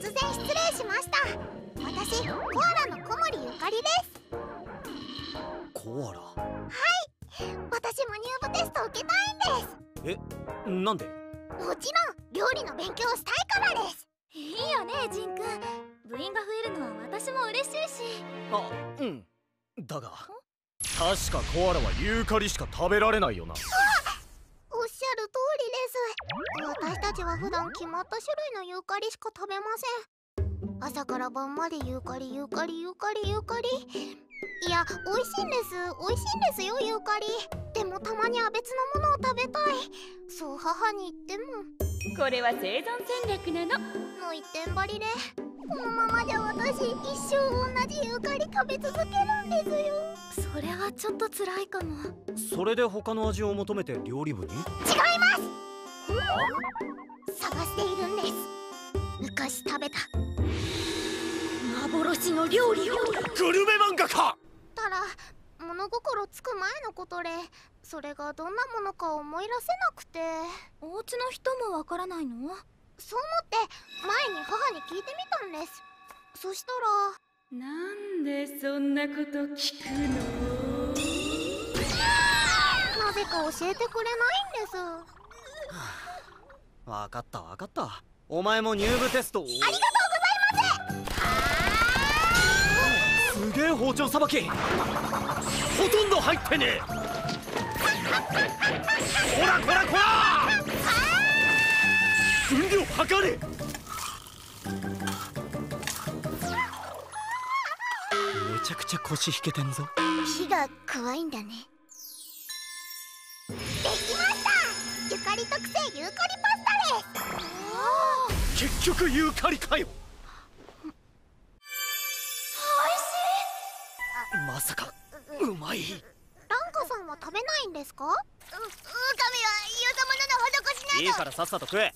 突然失礼しました。私コアラの小森ゆかりです。コアラ？私も入部テスト受けたいんです。えなんで？もちろん料理の勉強したいからです。いいよねジンくん部員が増えるのは私も嬉しいし。あうん。だが確かコアラはユーカリしか食べられないよなおっしゃる通りです私たちは普段決まった種類のユーカリしか食べません。朝から晩までユーカリユーカリユーカリユーカリ。いや美味しいんです。美味しいんですよユーカリ。でもたまには別のものを食べたい。そう母に言っても。これは生存戦略なの。の一点張りで。このままじゃ私一生同じユーカリ食べ続けるんですよ。それはちょっと辛いかも。それで他の味を求めて料理部に？違います探しているんです。昔食べた。幻の料理を。グルメ漫画か。たら物心つく前のことでそれがどんなものか思い出せなくて。お家の人もわからないの？そう思って前に母に聞いてみたんです。そしたらなんでそんなこと聞くの？なぜか教えてくれないんですわかったわかった。お前も入部テストを？ありがとうございますすげえ包丁さばき。ほとんど入ってねえ。こらこらこら！分量測れ。めちゃくちゃ腰引けてんぞ。火が怖いんだね。ゆかり特製ユーカリパスタです。結局ユーカリかよまさか。うまいランカさんは食べないんですかう、うかみはよそ者の施しいいからさっさと食え